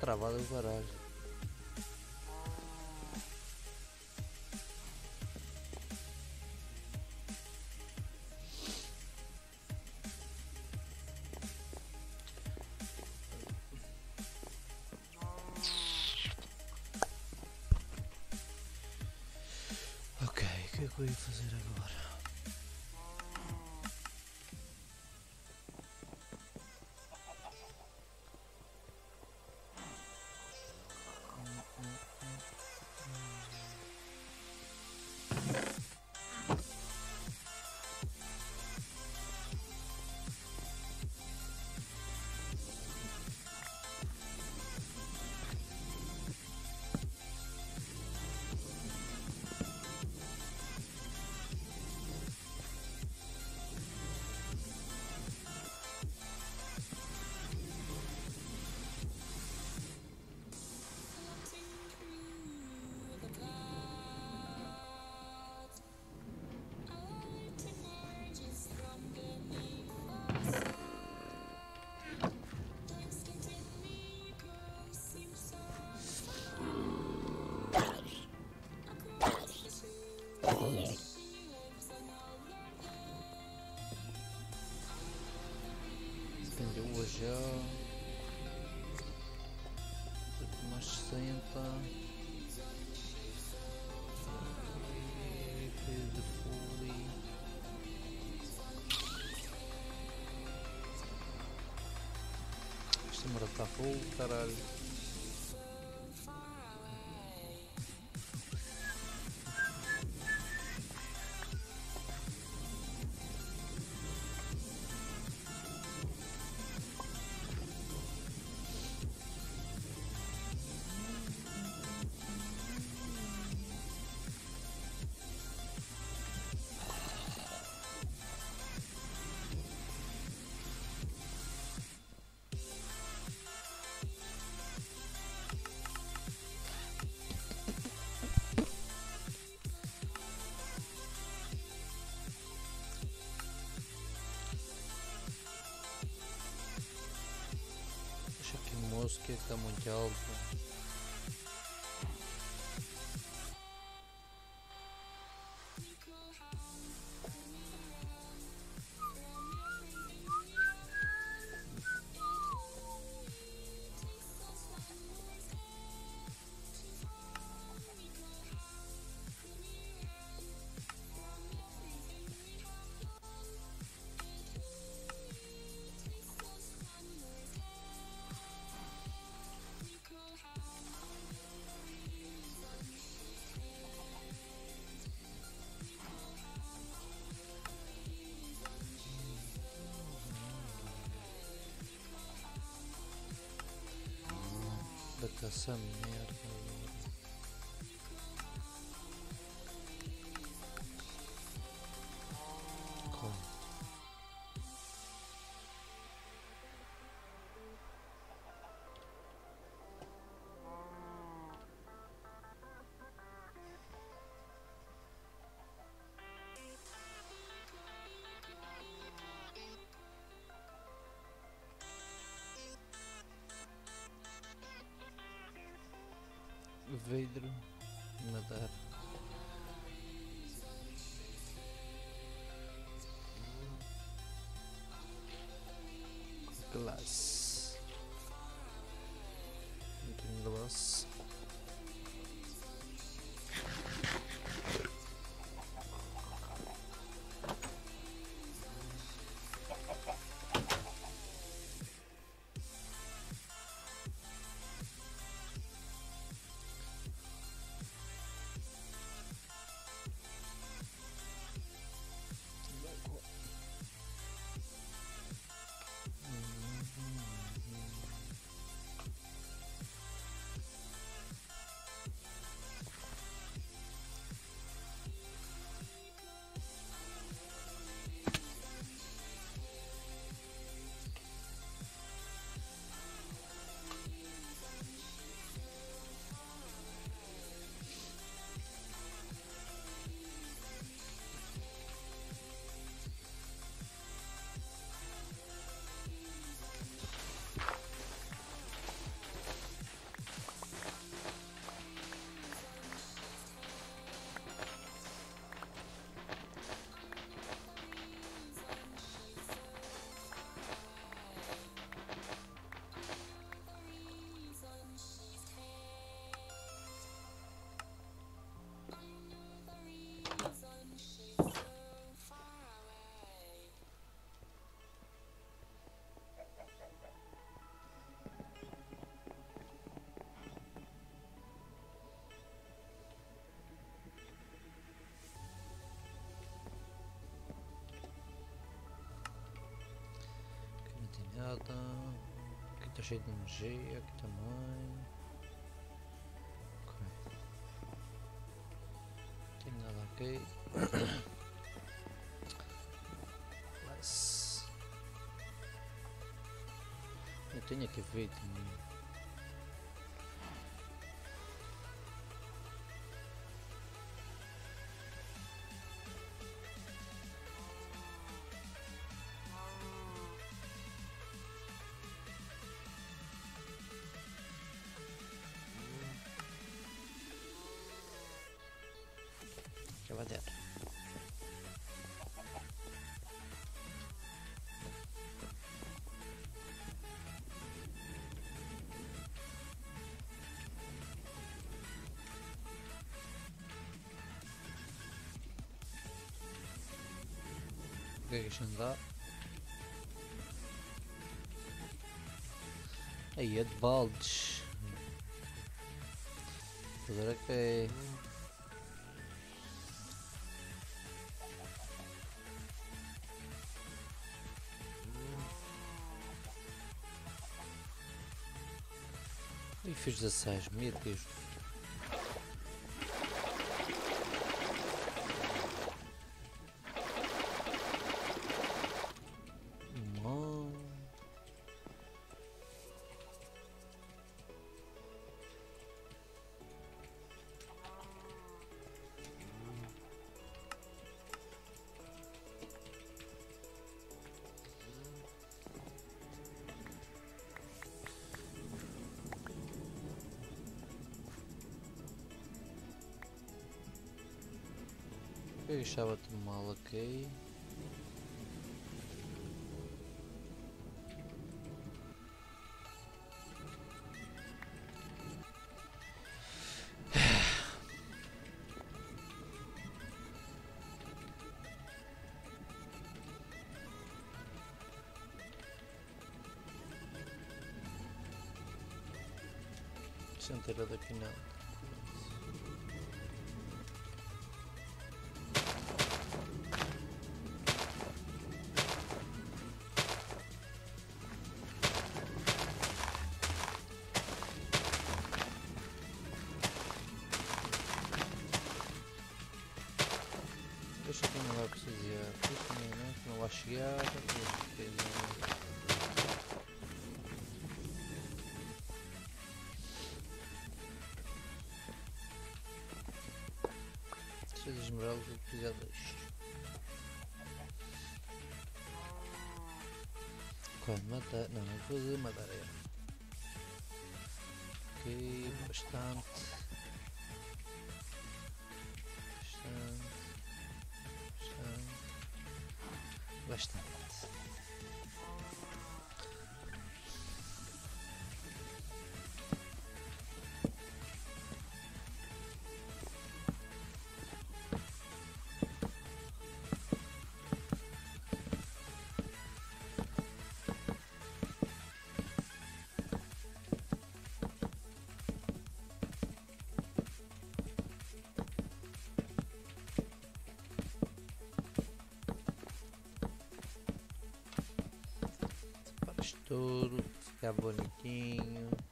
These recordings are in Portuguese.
uns travados do baralho. Entendeu hoje já mais 60 de fully Esta mora está caralho. Está muito СМР. Vidro, nadar. Aqui está cheio de energia, aqui também. Ok. Tem nada aqui. Mas... Eu tenho aqui feito. Já vai dentro. O que é que isto não dá? Aí é de baldes. Agora que fiz 16, meu Deus. Mano. Eu estava-te mal aqui. Sem ter daqui não. Se as esmeraldas eu precisar disto. Ok, matar. Não, vou fazer é. Ok. Bastante. Ficar bonitinho.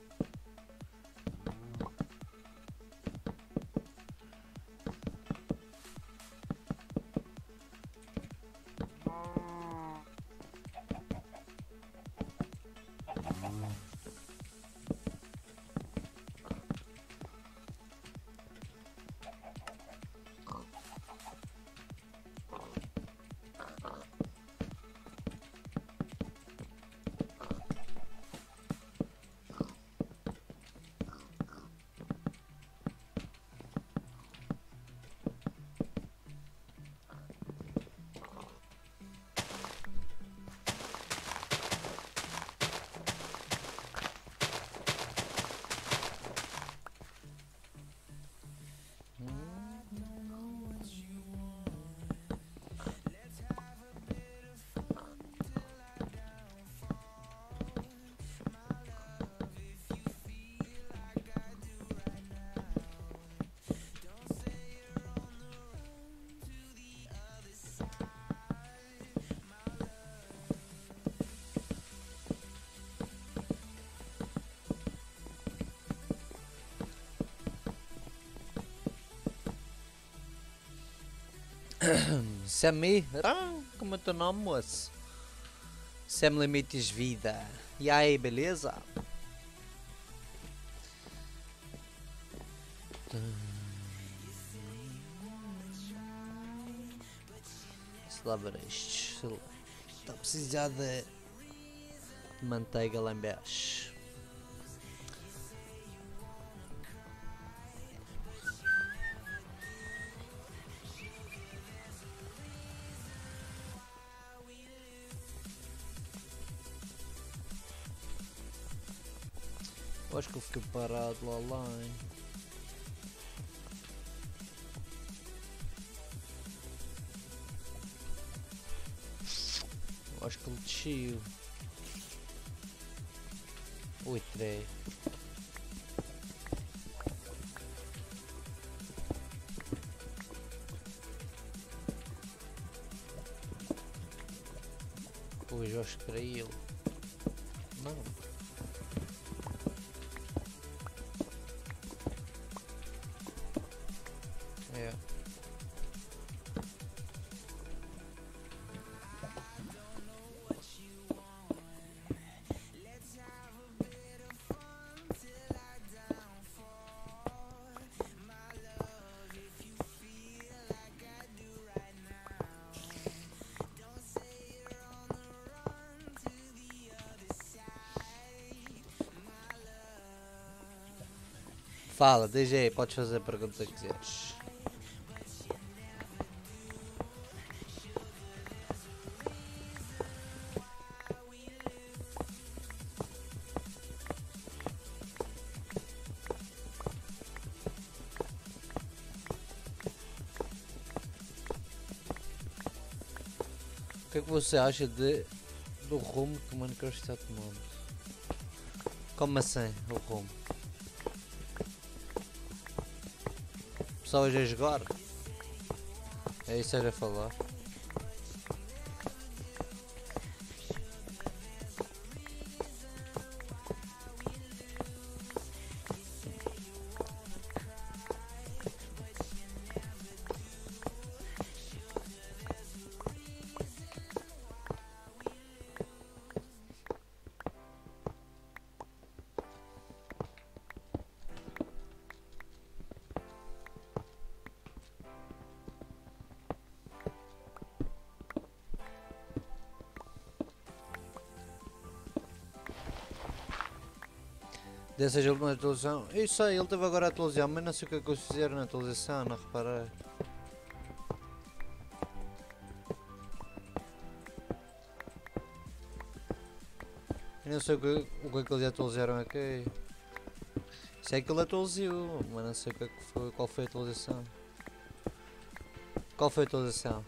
Sammy, ah, como é teu nome, moço? Sam Limites Vida. E aí, beleza? Slaverest. Está a precisar de manteiga lá embaixo. Parado lá lá, hein? Acho que ele desceu. Ui, três. Pois, acho que era ele. Não. Fala, DJ, podes fazer a pergunta que quiseres. O que é que você acha de, do rumo que o Minecraft está tomando? Como assim, o rumo? Pessoas a jogar? É isso que eu a falar. Dessa jogo na atualização. Eu sei, ele teve agora a atualização, mas não sei o que é que eles fizeram na atualização, não reparei. Eu não sei o que, o que é que eles atualizaram aqui. Sei que ele atualizou, mas não sei o que é que foi, qual foi a atualização. Qual foi a atualização?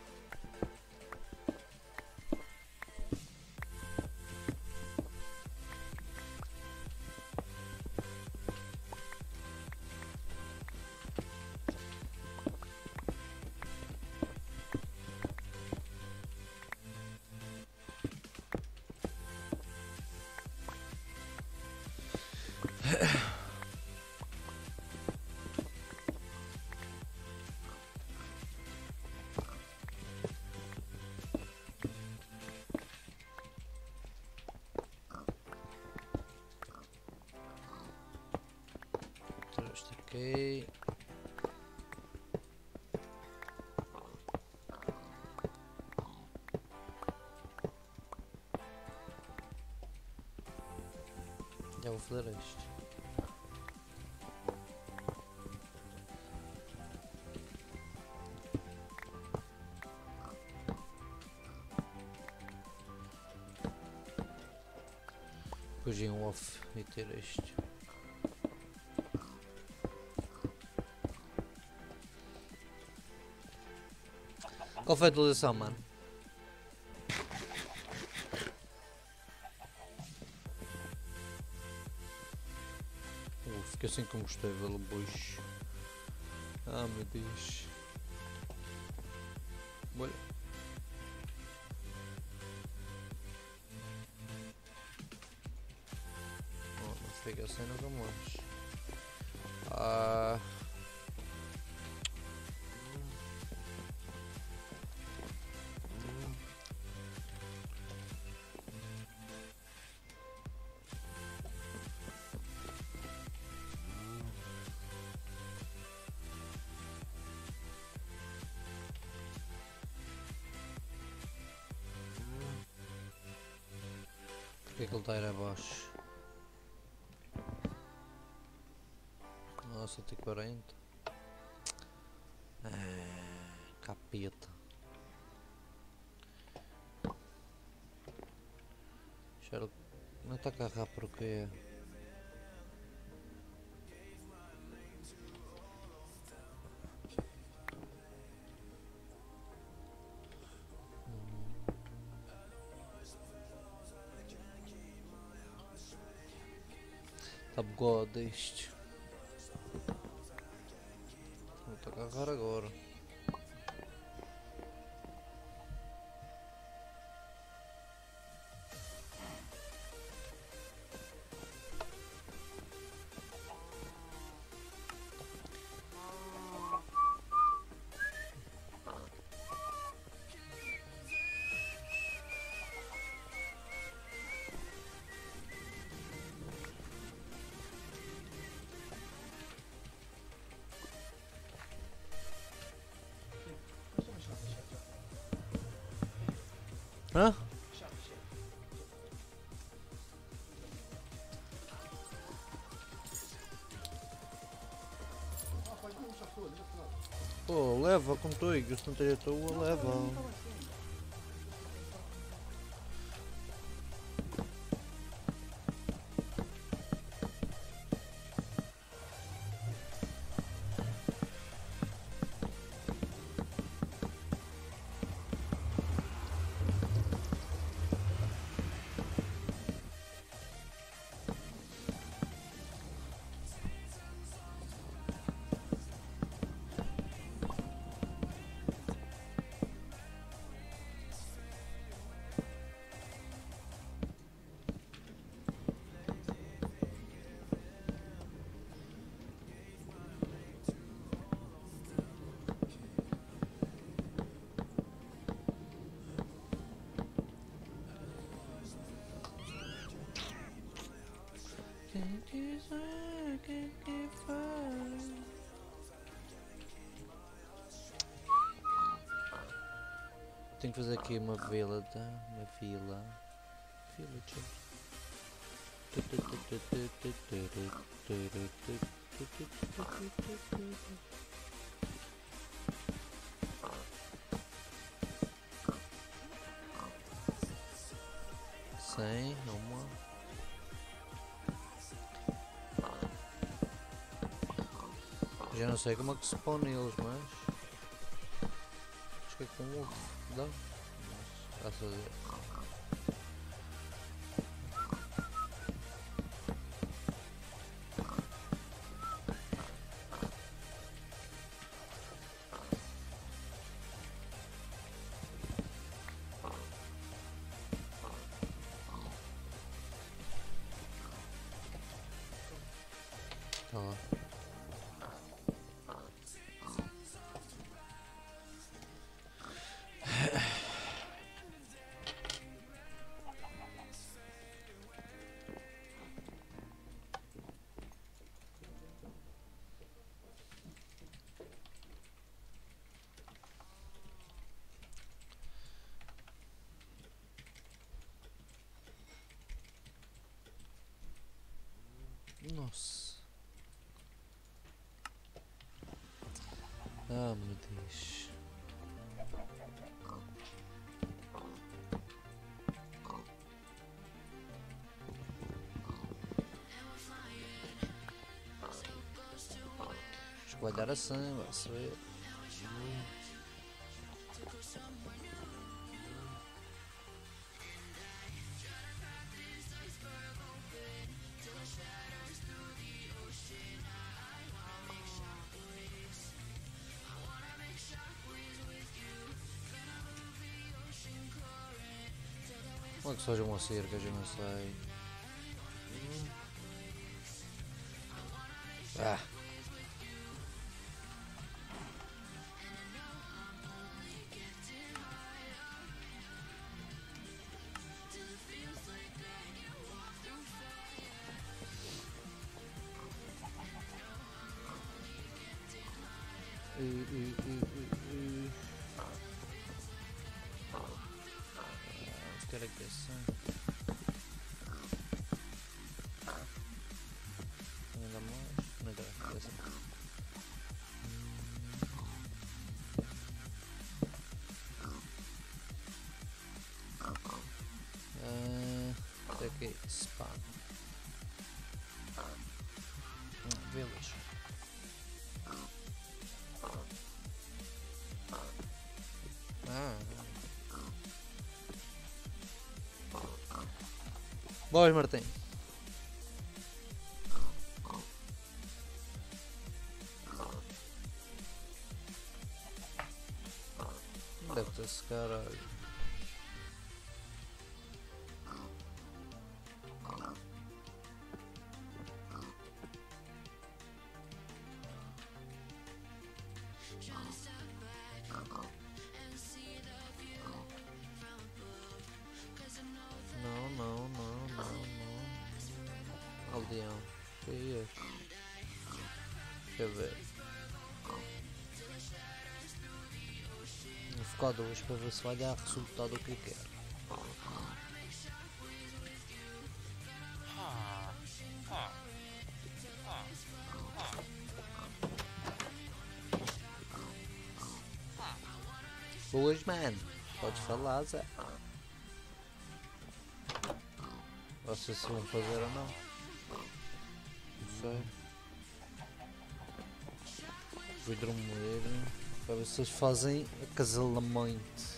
Isto. Depois em um off e ter isto. Qual foi a atualização, mano? Uh, fiquei sem combustível, bucho. Ah, meu Deus. 140. É, capeta. Deixa eu... Não tá carrar porque... обгодость. Agarrar agora. Pô, leva com se não tem a tua, leva. Tenho que fazer aqui uma vila, tá? Uma vila. Village. Cem, uma. Já não sei como é que se põe neles, mas. Acho que é com ovo. Dá? Mas, graças Acho que vai dar assim, vai se ver. Ou que seja já não sei. Ah, que era Boas, Martim. Duas para ver se vai dar resultado que eu quero. Boas, mano. Podes falar, Zé. Vocês se vão fazer ou não? Não sei. Vou dormir para ver se eles fazem acasalamento.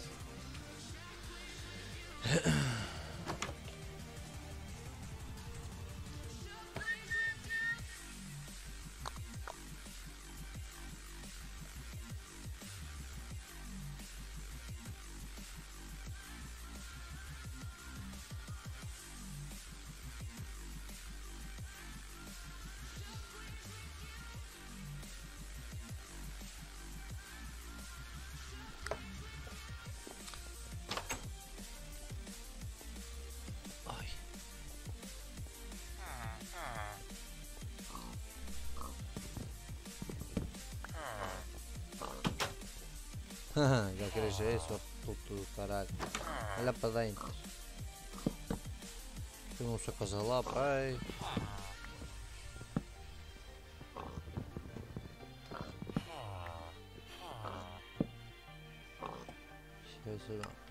Já queres isso, puto do caralho. Olha para dentro. Tem uma sua lá, pai. Deixa eu ver.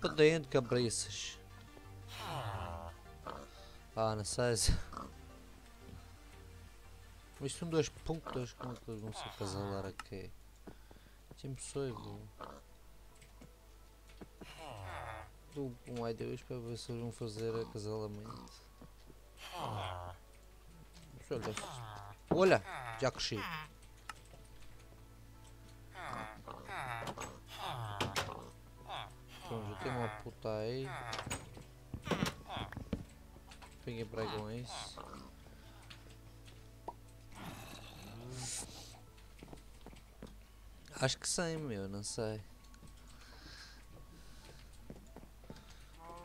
Para dentro, cabriças. Ah, não sei se... Mas são dois pontos, como é que eles vão se acasalar aqui? É impossível. Dou um ai dois para ver se eles vão fazer acasalamento. Olha, olha, já cresci. Então já tem uma puta aí. Peguei dragões. Acho que sim, meu, não sei.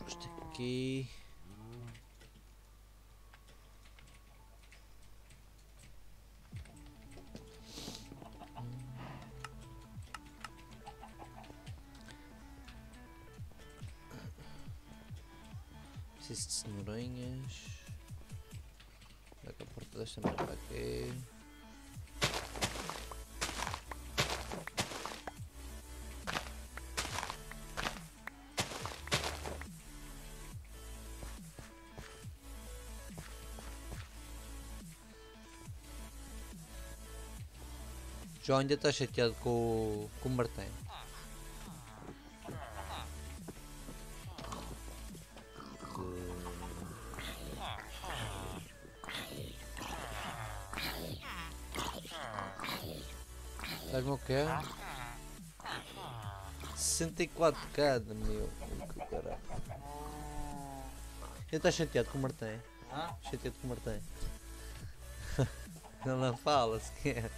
Isto aqui. João ainda está chateado com, o- com o Martin. Estás-me o quê? 64 cada, meu. Que caralho. Ele está chateado com o Martin. Chateado com o Martin. Ele não fala sequer.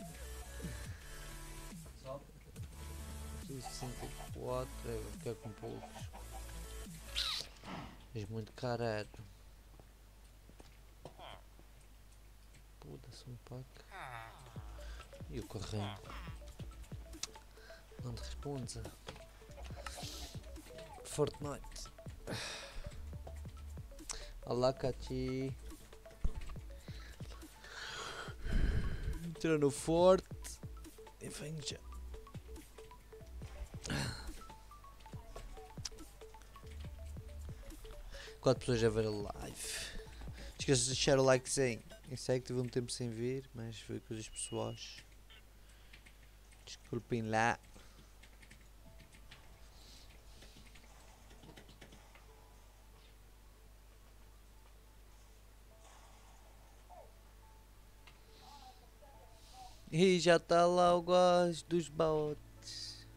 64, é que é com poucos. És muito caralho. Puta-se um pack. E o correndo? Não te respondes. Fortnite. Olá, Cati. Entra no forte. E vem já. 4 pessoas a ver a live. Não de deixar o likezinho. Eu sei que tive um tempo sem vir, mas foi coisas pessoais. Desculpem lá. E já está lá o gás dos baotes.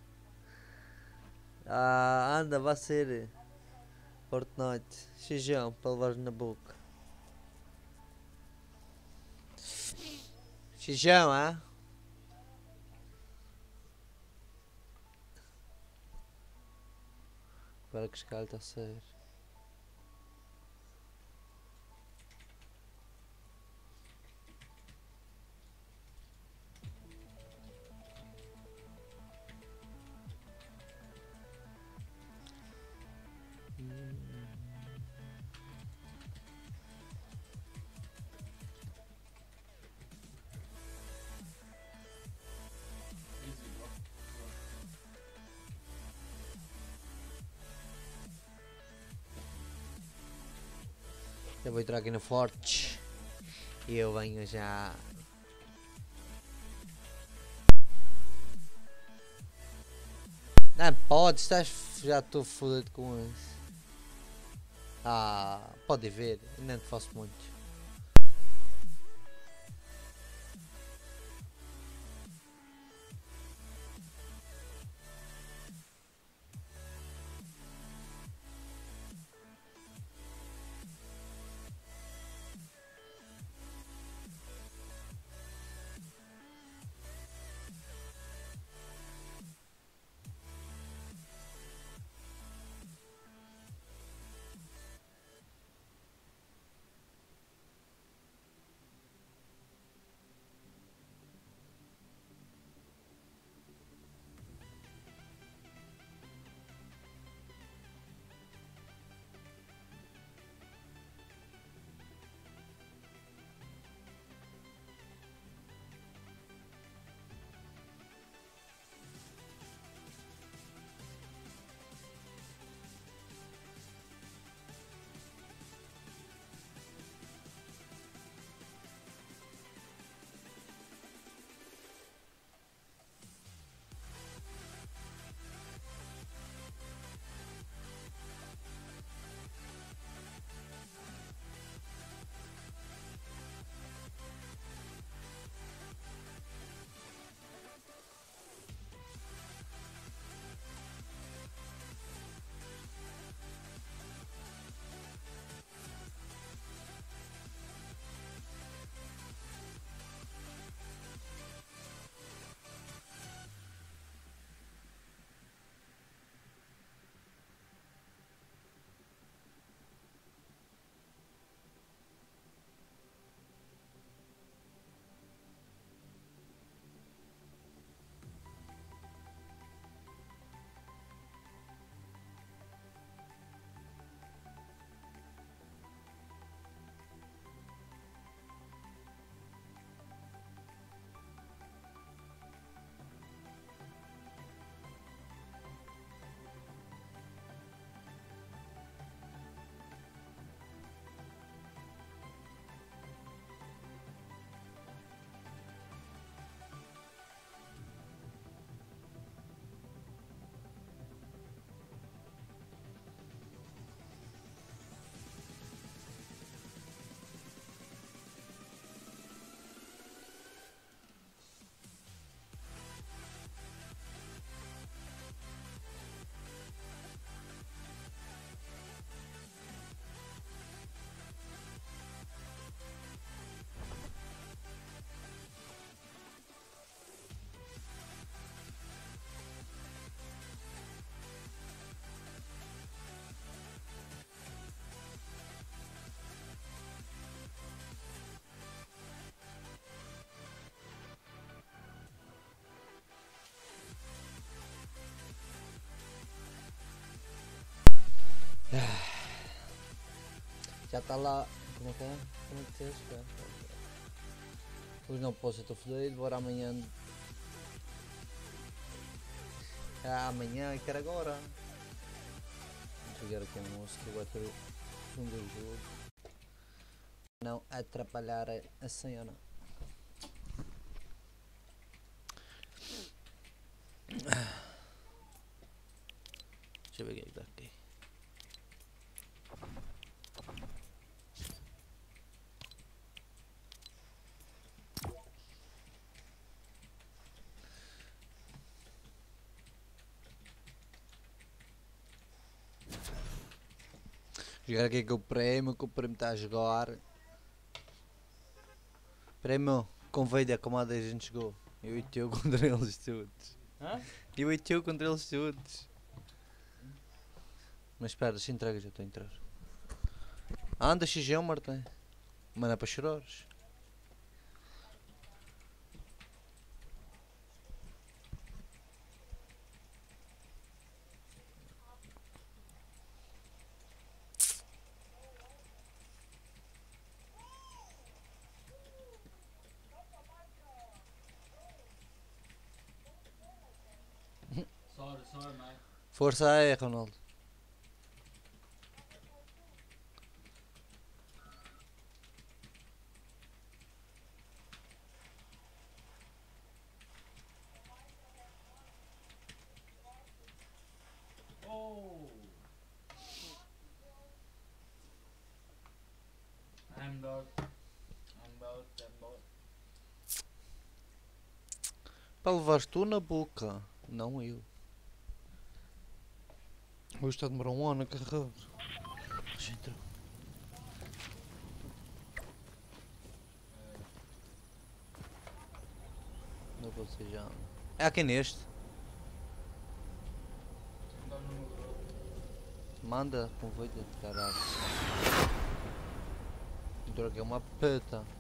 Ah, anda, vai ser. Fortnite. Xijão, para levar na boca. Xijão, ah? Agora que escalho está a sair. Entrar aqui no Forte. E eu venho já. Não pode, estás, já estou fodido com isso. Ah, pode ver, nem te faço muito. Já está lá. Como é que é? Como é que é? Hoje não posso, estou fodido, bora amanhã. Ah, amanhã, quero agora. Vou jogar aqui a música, vai ter um do jogo. Não atrapalhar a cena. Deixa eu ver o que é que está aqui. Jogar aqui com o prémio, que o prémio está a jogar. Prémio, convida como a a gente jogou. Eu e teu contra eles todos. Hã? Eu e teu contra eles todos. Mas espera, se entrega, já estou a entrar. Anda, xigão, Martin. Mano, é para chorares. Força aí, Ronaldo. Para levares tu na boca, não eu. Hoje está a demorar um ano a carregar. Entrou. Não vou ser já. É aqui neste. Manda convite de caralho. Droga é uma puta.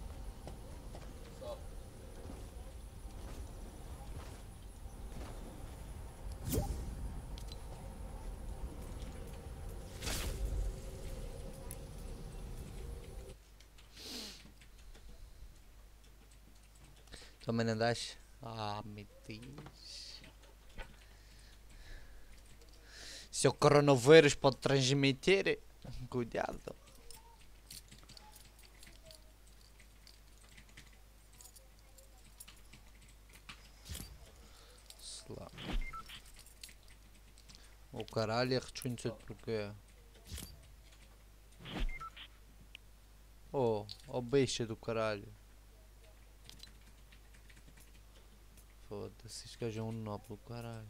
Também não andas? Ah, meu. Se o coronavírus pode transmitir, cuidado. Lá. O caralho é reconhecido porque. Oh, oh bicha do caralho. Foda-se, este gajo é um do caralho.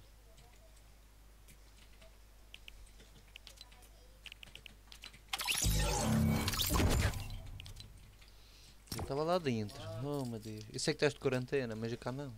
Eu estava lá dentro. Oh meu Deus. Eu sei que estás de quarentena, mas cá não.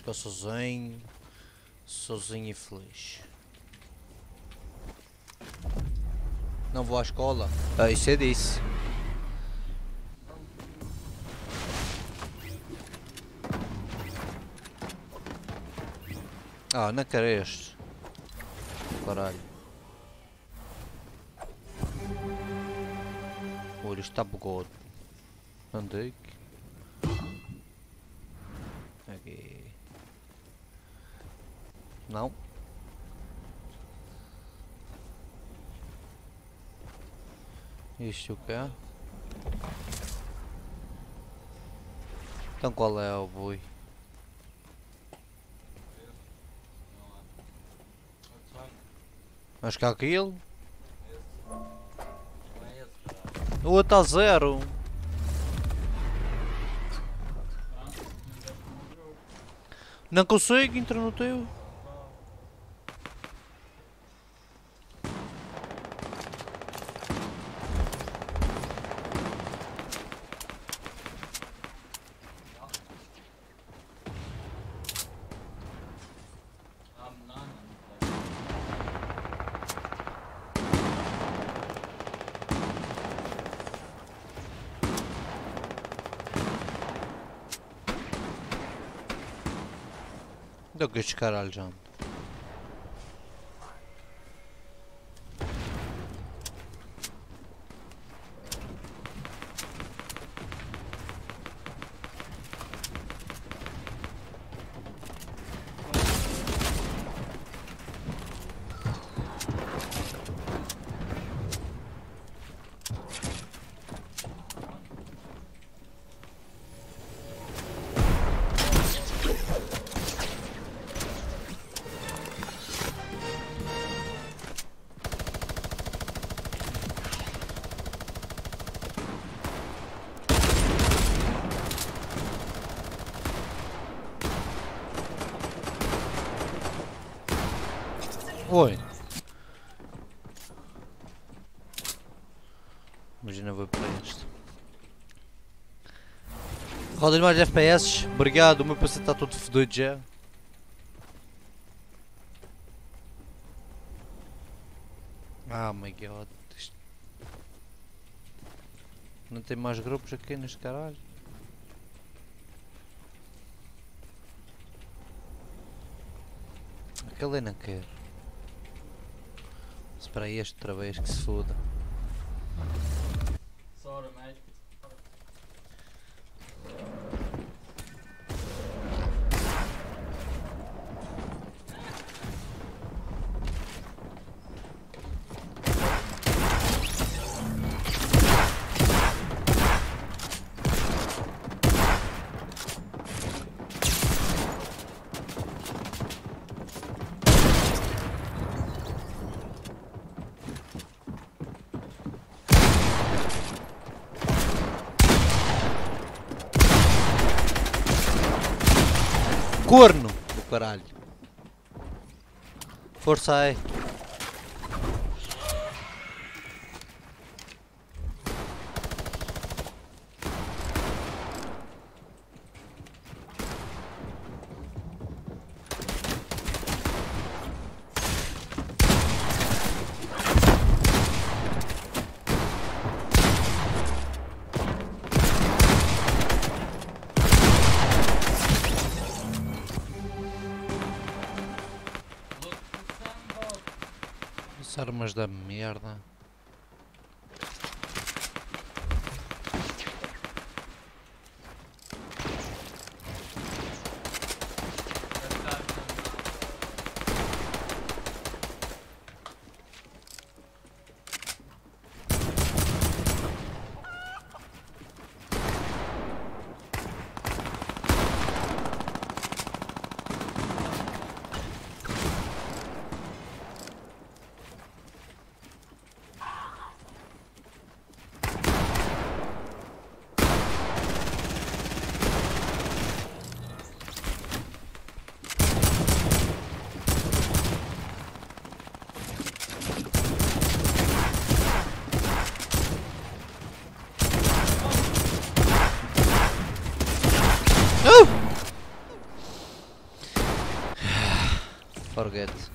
Jogar sozinho. Sozinho e feliz. Não vou à escola. Ah, isso é disse. Ah, não quero este. Caralho. Olha, está bugado. Andei. Aqui. Não. Isto que é? Então qual é o boi? Acho que é aquilo. O outro zero. Deve no grupo. Não consigo entrar no teu. չկար ալջան Rodas mais FPS, obrigado, o meu PC está todo fedido já. Ah my god. Não tem mais grupos aqui neste caralho. Aquele eu não quero. Espera aí este outra vez que se foda. Sorry, mate. Corno do caralho. Força aí. Forget.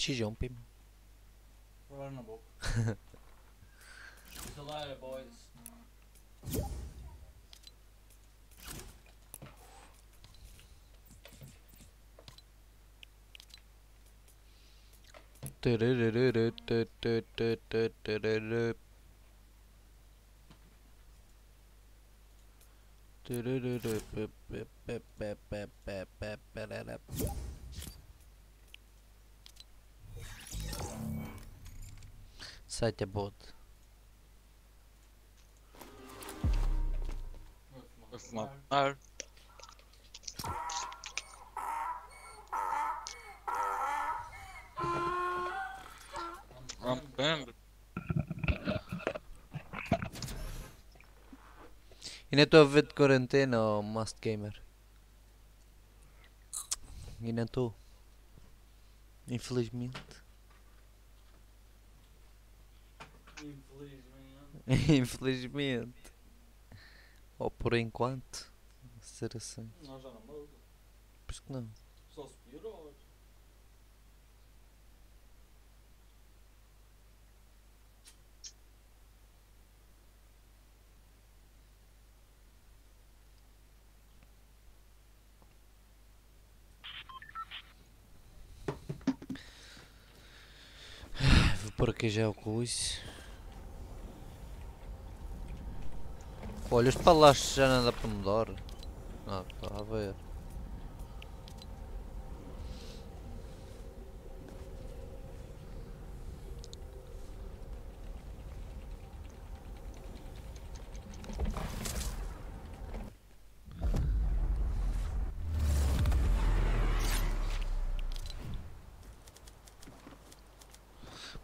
XG um pimo. Right na boca. See you later, boys. Site bot. Vou fumar. Ainda estou a ver de quarentena ou Must Gamer? Ainda estou. Infelizmente. Infelizmente. Ou por enquanto. Ser assim. Nós já não muda. Por isso que não. Só se piorou. Vou por aqui já o coice. Olha, os palastros já não dá para mudar. Ah, está a ver.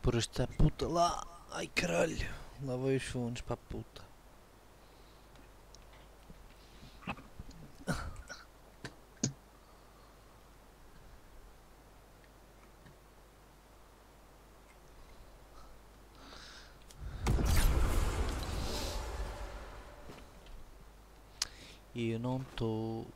Por esta puta lá. Ai caralho. Lá vai os fundos para a puta. E eu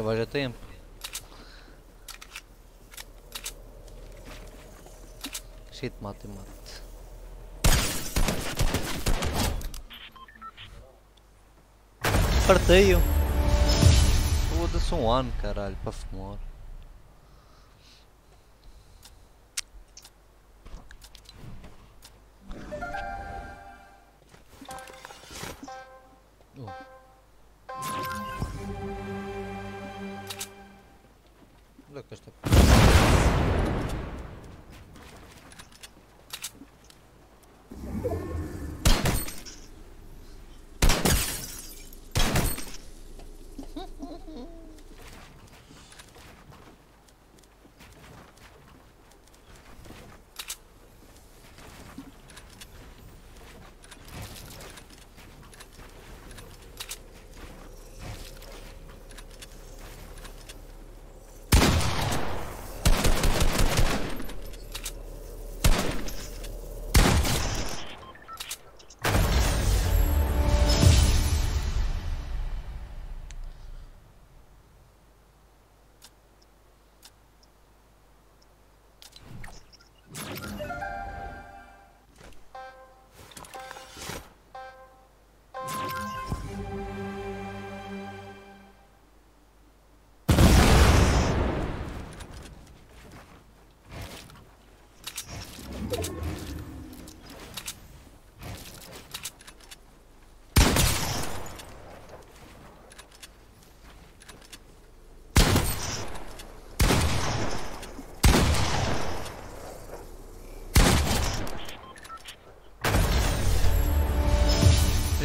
Ainda vai já tempo. Cheio de mate e mate. Partei-o. Foda-se um ano, caralho, para fumar.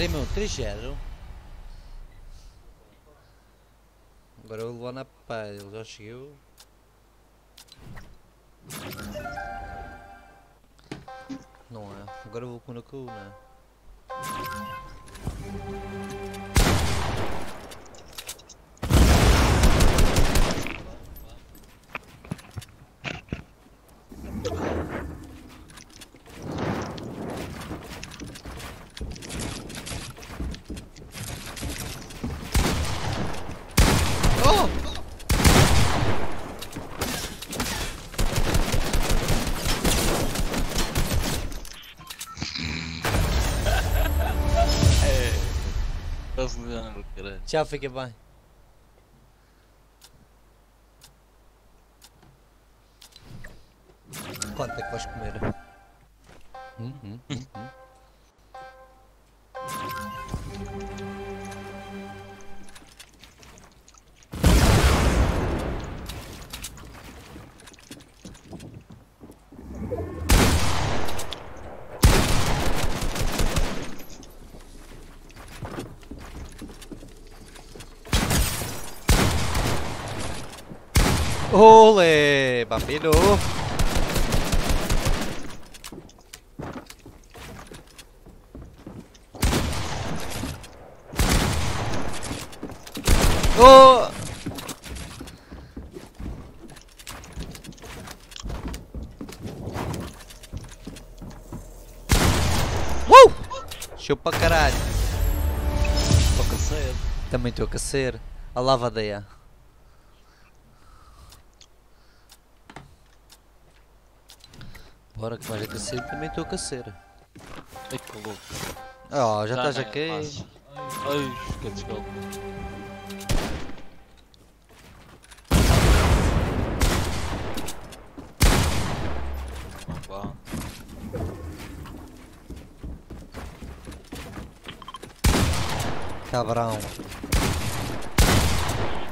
Prêmio 3-0. Agora eu vou levar na pá, ele já chegou. Não é? Agora eu vou com o cu, Tchau, fique bem. mole, é, bambino. Oh! Uh! Chupa caralho. Tô canseiro. Também estou a cacer. A lava deia. Cacer, também estou a cacer. Ai que louco. Oh, já estás nem aqui? Ai, que desculpa. Cabrão.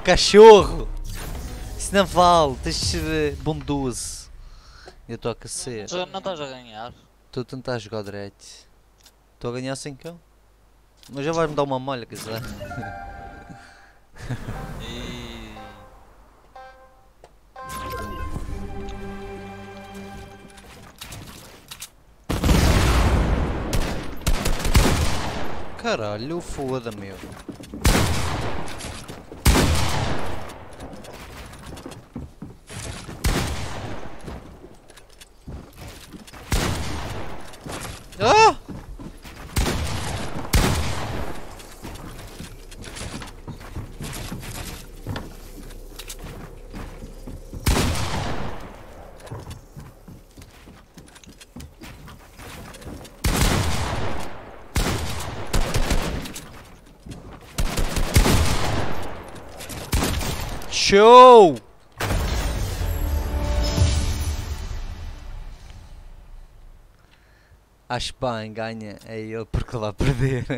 Cachorro! Isso não vale, tens de ser bondoso. Eu estou a cacer. Tu não estás a ganhar. Estou a tentar jogar direito. Estou a ganhar 5 Mas já vais-me dar uma molha, quer dizer. E... Caralho, foda meu. Ah! Show! Acho bem, ganha é ele porque ele vai perder.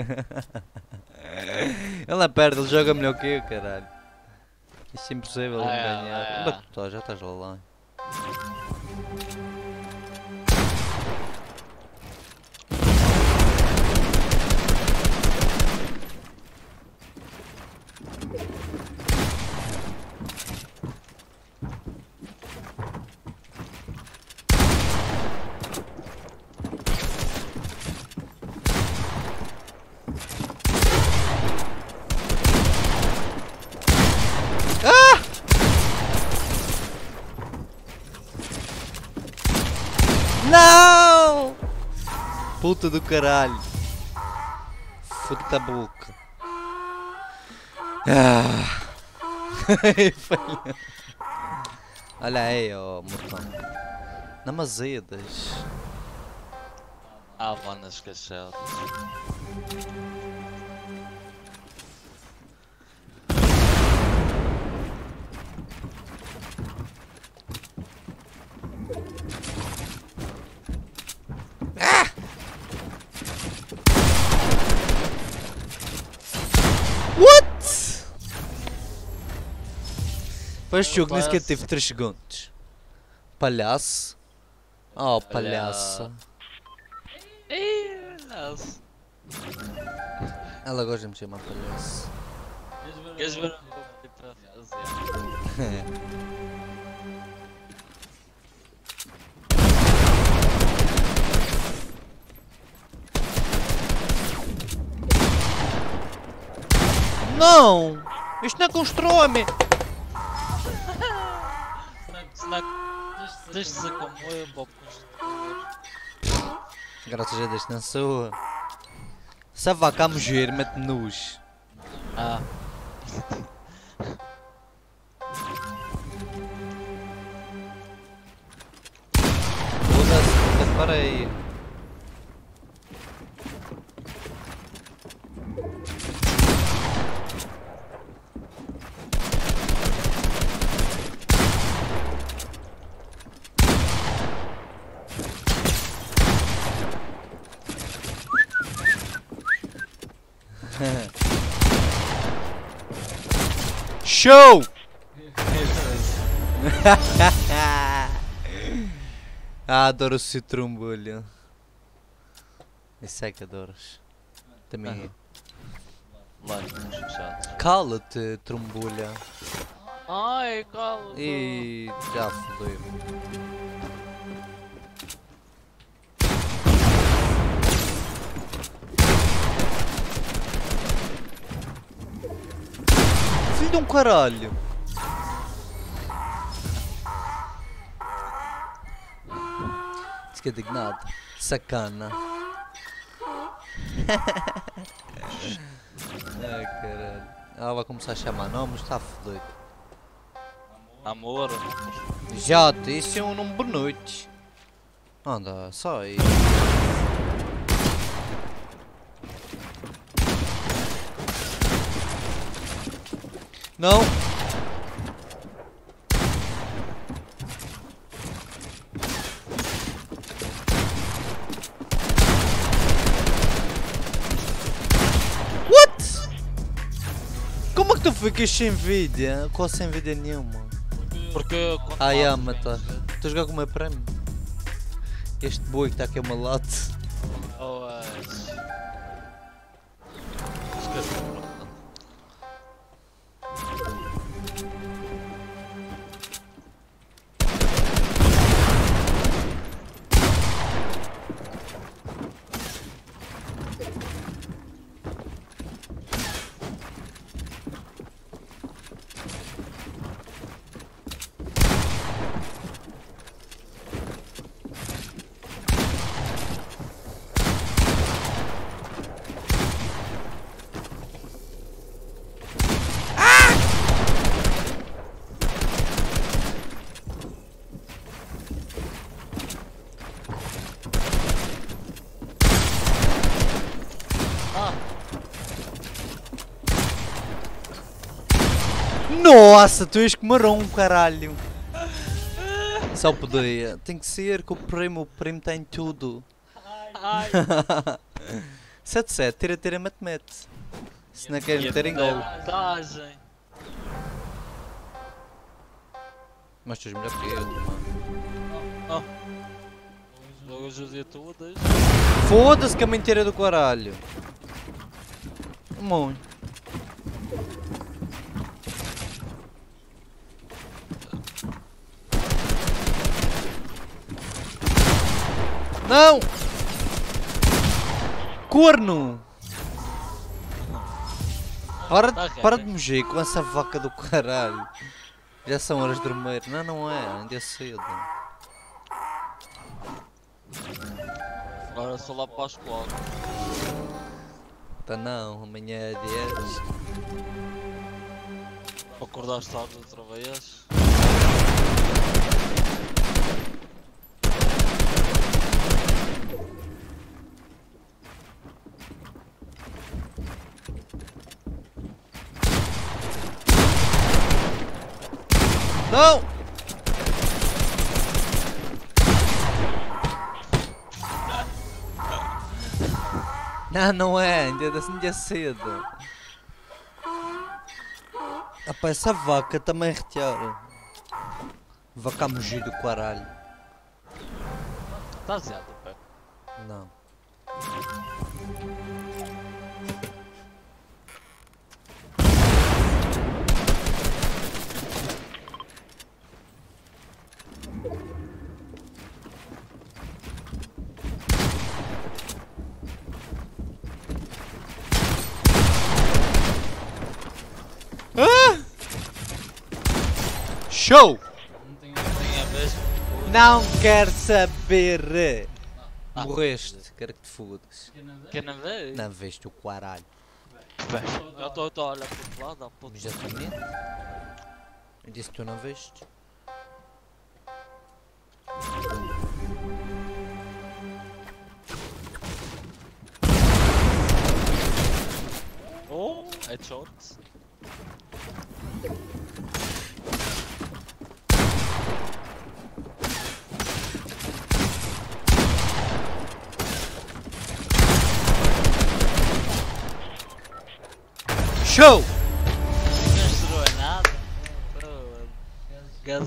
ele não perde, ele joga melhor que eu, caralho. Isto é impossível ele Ah, é, ganhar. ah, é. Mas tu tá- já estás lá lá. Não! Puta do caralho. Puta boca. Ah. Olha aí, ó, mortão. Não me azedas. Ah. Faz jogo, nem sequer Palhaço. teve 3 segundos. Palhaço? Oh, palhaça. Nossa. Ela gosta de me chamar palhaço. Queres ver? Não! Isto não constrói-me! Eu, vou construir. Graças a Deus não sou. Se a vaca a moger, mete nos. Ah, Foda-se, para aí. Show! ah, adoro seu trombolho. Isso é que adoras. Também. lá, estamos chatos. Cala-te, trombolha. Ai, cala. E já fodeu. Filho de um caralho! Que é dignado. Sacana. Ai caralho. Ela vai começar a chamar nomes, está fodido. Amor. Já disse um nome boa noite. Anda, sai. Não. What? Como é que tu ficas sem vida? Quase sem vida nenhuma. Porque Ah, yeah, matas, mata. vem, Estou a jogar com o meu prémio. Este boi que está aqui ao meu Nossa, tu és que marrom, caralho. Só podia. Tem que ser com o primo, o primo tem tudo. ai. 7-7, tira, tira, mete, mete. Se não queres meter em gol. vantagem. Mas tu és melhor que eu, mano. Logo ajudei todas. Foda-se que a mentira é do caralho. Muito. Não! Corno! Para, Tá para de reto. mexer com essa vaca do caralho. Já são horas de dormir. Não, não é. Ainda é cedo. Agora só lá para as quatro. Tá não. Amanhã é 10. Para acordar tarde outra vez. Não! Não, não é, ainda ainda é cedo. Apa, essa vaca também retearam. Vaca mugir do caralho. Está zero, pé. Não. Ah! Show! Não tenho Tem a mesma. Não quero saber! Ah. Morreste, quero que te fodas. Que não vê? Não veste o caralho. Bem, eu estou a olhar para o lado, há puto. Exatamente. Eu disse que tu não veste. Oh, headshots. Show!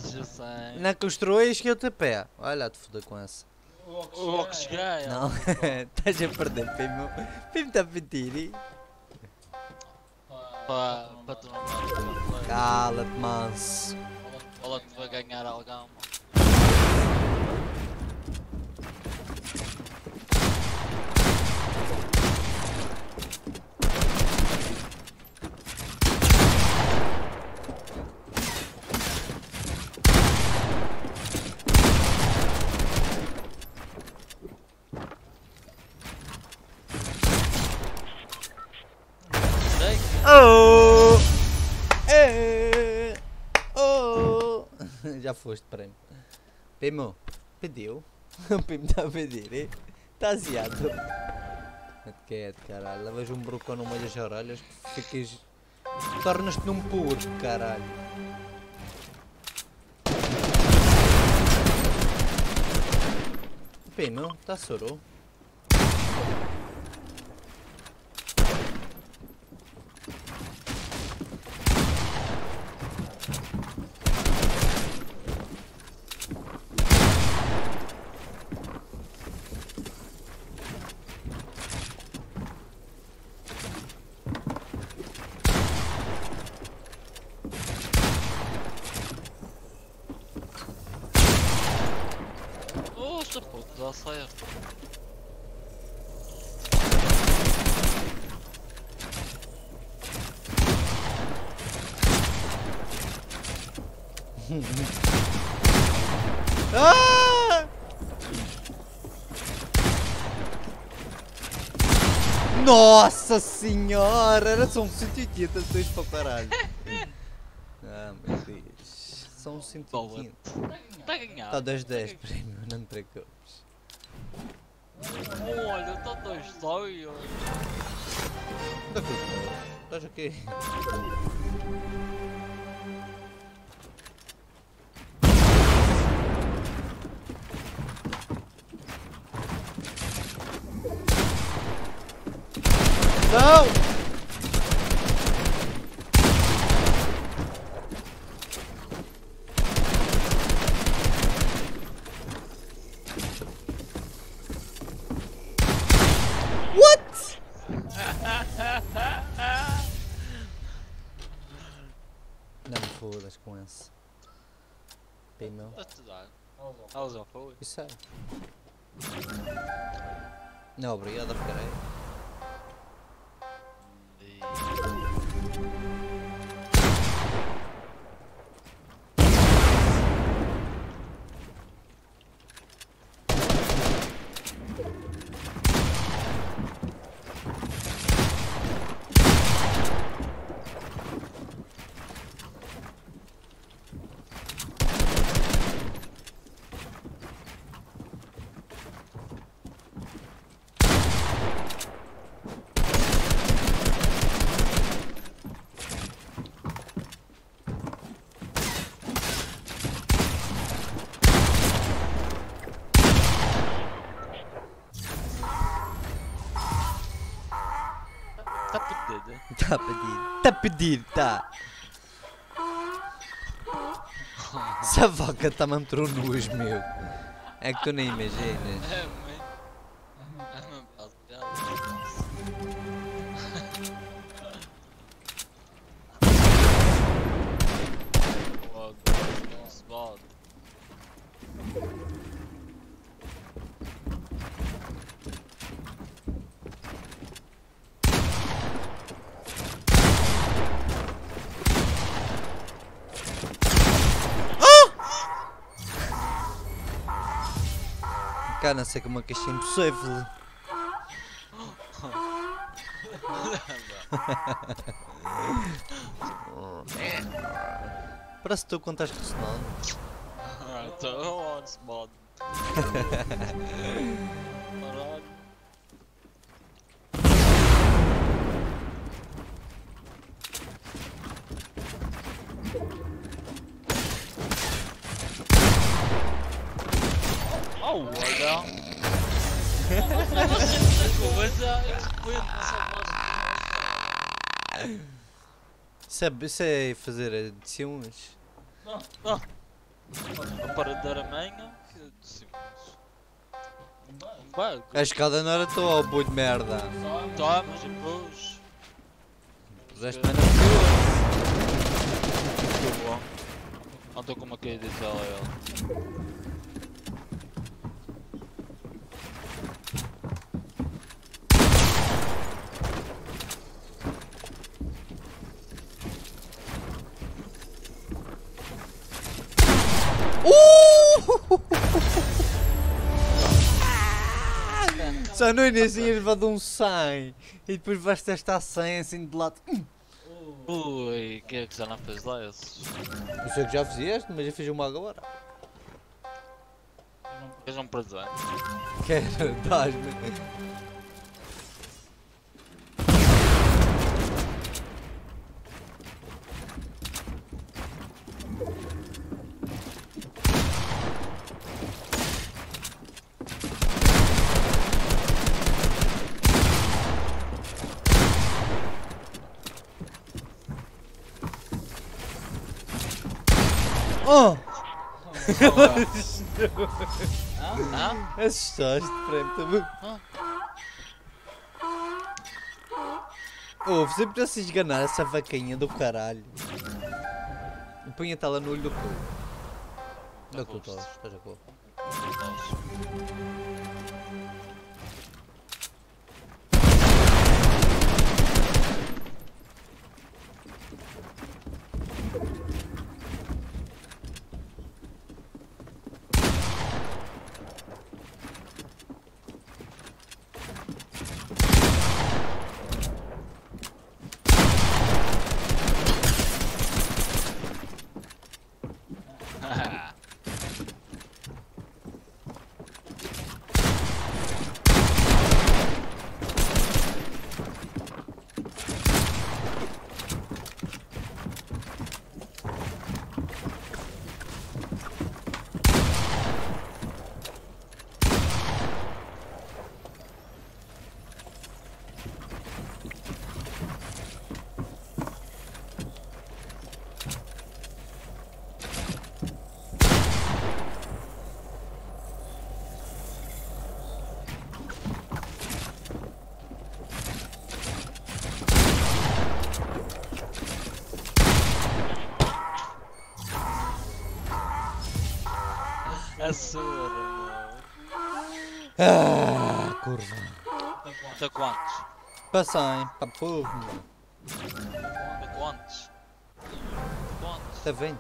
Gases de sangue. Não construís que eu te pé. Olha, te foder com essa. O que cheguei. Não, estás a perder, Pimo. Pimo está a mentir. Para para tu não matar. Cala-te, manso. Olha que vai ganhar alguém. Foste prémio. Primo, pediu? Primo está a pedir, eh? Está aziado. Mete quieto, caralho. Levas um brocão no das orelhas, ficas. Tornas-te num porco, caralho. Primo, está soro? Nossa puto, dá certo. Ah! Nossa senhora! Era só um 180 de dois para caralho. Ah, meu Deus. São 180. Está a ganhar. Está 2 10 prémio, não te preocupes. Olha, está dois zóio. Onde que eu estou? Estás aqui? Não! What? Não me fodas com esse. On. Elas foi. Isso é. Não, obrigado, caralho. you pedir. Tá tá. Essa vaca tá-me a meter um nojo, meu. É que tu nem imaginas. Cá não sei como é que isto é impossível. Parece que tu quando estás ressonando. Então, on spot. Caralho. Mas é, Isso é, isso é fazer adições. Ah, para dar a manha, bug. A escada não era tua, boi de merda. Tá, mas depois. Puseste na tua. Bom. Não estou com uma caída de tela Uh! Só no início tinhas levado um 100 e depois vais testar 100 assim de lado. Hum. Ui, quem é que já não fez desses? Eu sei que já fizeste, mas eu fiz uma agora. Não Fez um presente. Quero, dás-me. Oh! Hã? Assustaste, Ah. Oh, sempre se esganar essa vaquinha do caralho. E punha-te ela no olho do cu. Tos, estás a cu. A sua, meu. Ah, curva. Até quantos? Passem, para povo, quantos? Quantos? Até 20.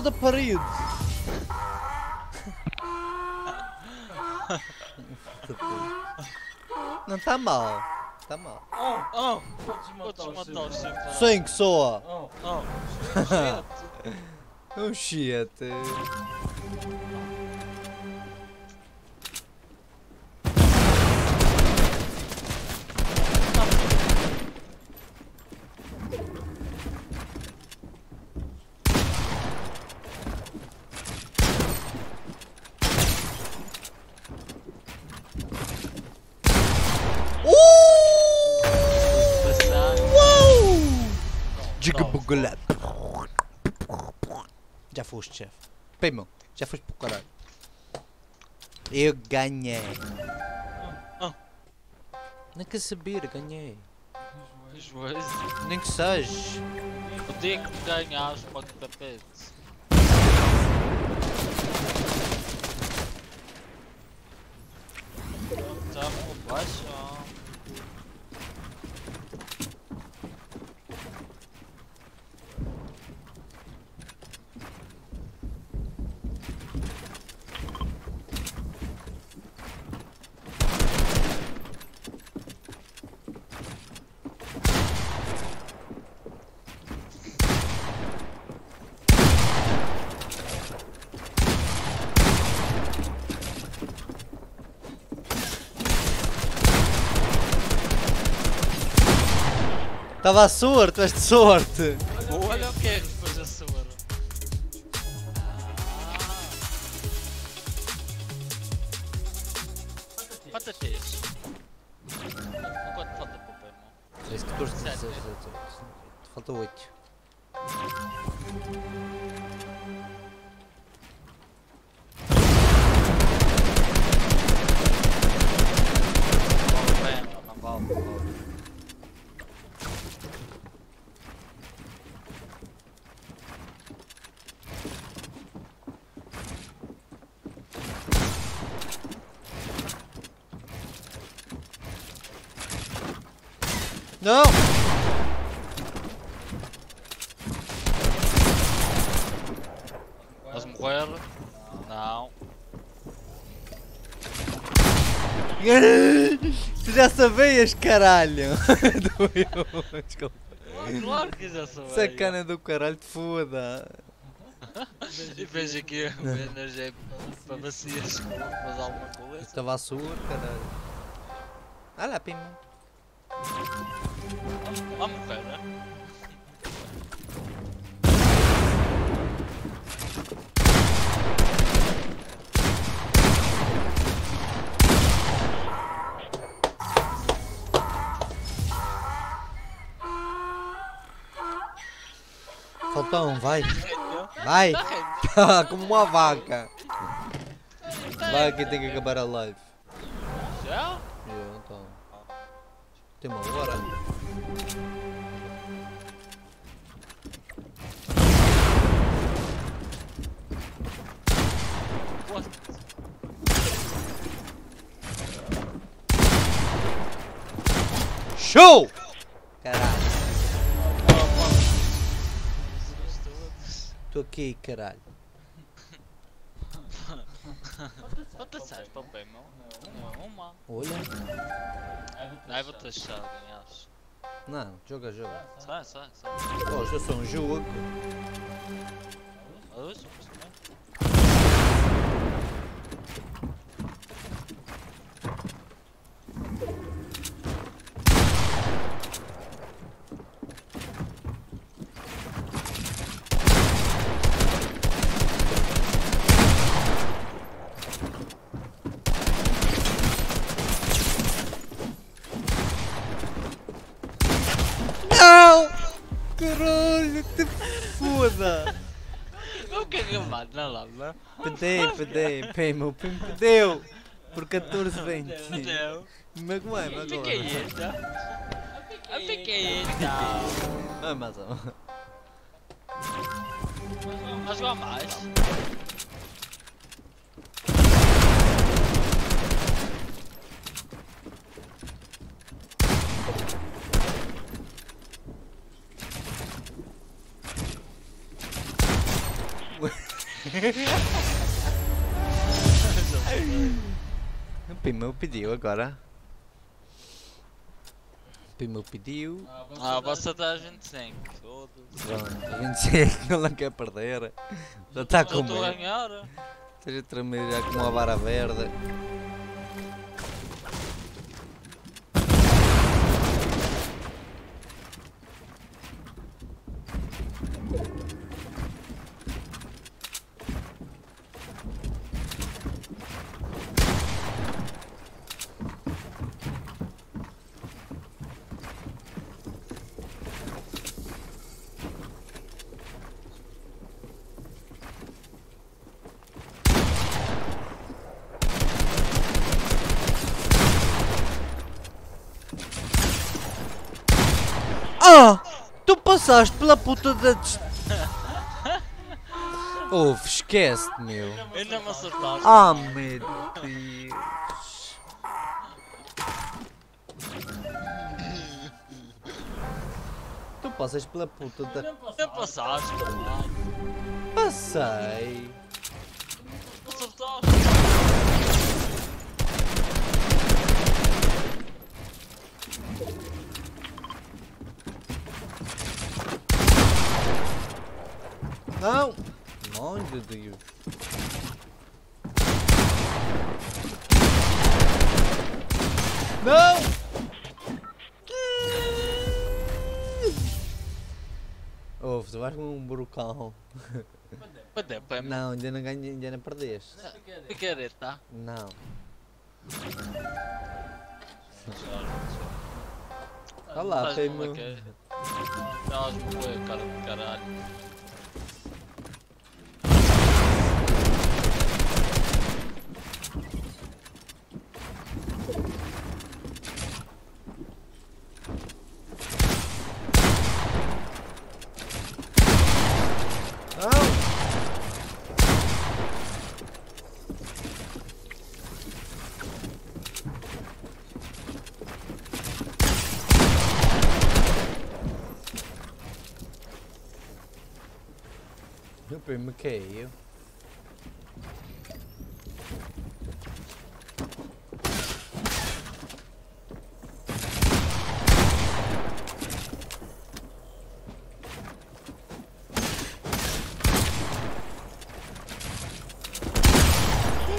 Lado da parede! Não está mal. Está mal. Oh! Podes Podes matar o seu Sangue soa! Oh, Oh! Oh shit. Foste, chefe. Já foste pro caralho. Eu ganhei. Oh. Nem quer saber, ganhei. Nem que seja. O dia que me ganhas o tapete. Tá baixo. Estava a sorte, és de sorte. Já sabias, caralho! Desculpa. Claro que já sou. Sacana do caralho, te foda. E vejo aqui o energia para bacias, mas alguma coisa. Estava a sua, caralho. Olha lá, pima. Ah, né? Falta um, vai. Vai! Como uma vaca. Vai que tem que acabar a live. Já? Eu, então. Tem uma hora. Show! Estou aqui, caralho. O pé, meu? Não, uma. Olha. Ai, vou taxar, ganhas. Não, joga, joga. Sai, sai, sai. Hoje eu sou um jogo. Ah, isso, isso mesmo. Não! Caralho, te foda! Eu gamar na lama. Pedei, pedei, pei, meu pim pedeu! Por 14 20. Não. Magoei, magoei. Fiquei esta. Eu fiquei esta. Ah, mas ó. Mas jogar mais. O Pimeu pediu agora. O Pimeu pediu. Ah, a vossa está a 25. Foda-se. Pronto, a 25 ele não quer perder. Já está Eu com estou a ganhar. Esteja a tremer já com uma vara verde. Ah! Tu passaste pela puta da. des- Ouve, esquece-te, meu. Ainda me acertaste. Ah, meu Deus. Tu passas pela puta da. Ainda passaste. Passei. Acertaste. Não! Não, meu Deus. Não! Ouve, tu vais com um burocão. Cadê, pé? Não, ainda não ganhei, ainda não perdeste. Picareta. Não. Olha lá, tem meu. Elas me põem cara de caralho. Não! Primo caiu.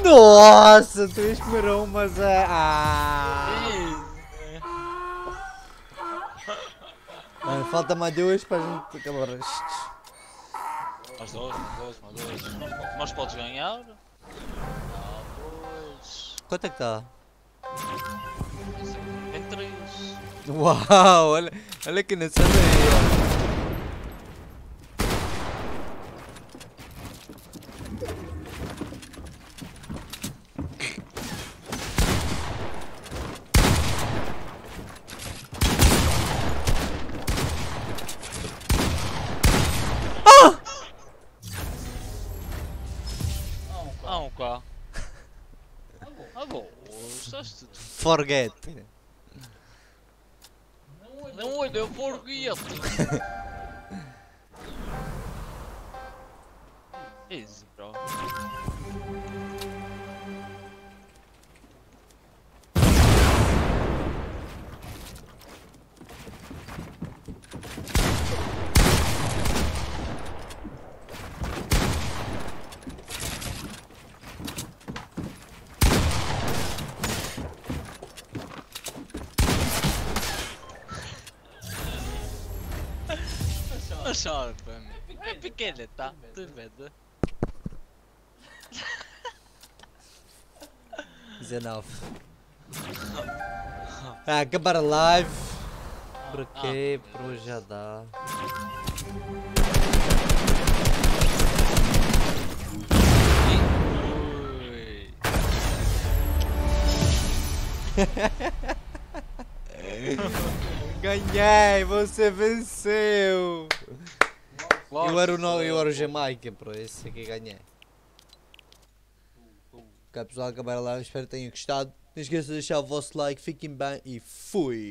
Nossa, tu esperou mas a. Ah. Mano, falta mais dois para a gente acabar Mais dois, mais dois, mais dois. Mas, mas podes ganhar? Ah, pois. Quanto é que está? Tem três. Uau, olha, olha que nessa aí. Forget. Não olha, forguete. Easy, Pequena, tá? 19. Ah, acabar a live. Por quê? Por hoje já dá. Ganhei! Você venceu! Logo, Eu era o, no, eu era o Jamaica, por esse aqui ganhei. Ok pessoal, acabar live, espero que tenham gostado. Não esqueçam de deixar o vosso like, fiquem bem e fui!